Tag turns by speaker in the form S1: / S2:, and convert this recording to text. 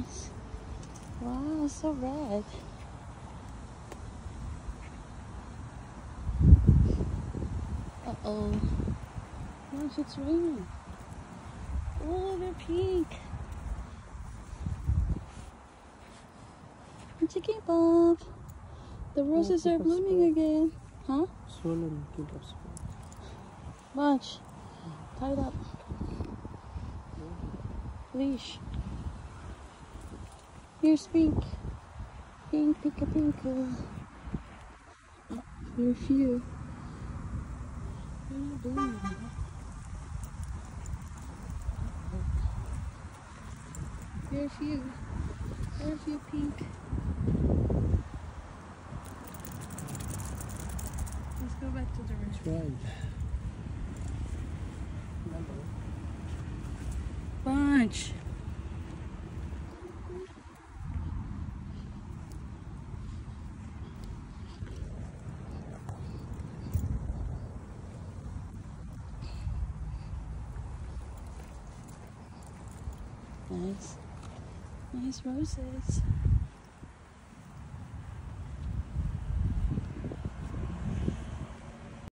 S1: Nice. Wow, so red. Uh-oh. Gosh, it's raining. Oh, they're pink. Chicky Bob. The roses are blooming again. Huh?
S2: Swollen, keep up
S1: Watch. Tie it up. Leash. Here's pink. Pink, pink, pink. Oh, very few. Oh, blue. Very few. Very few pink. Let's go back to the
S2: right.
S1: Bunch. Nice. Nice roses.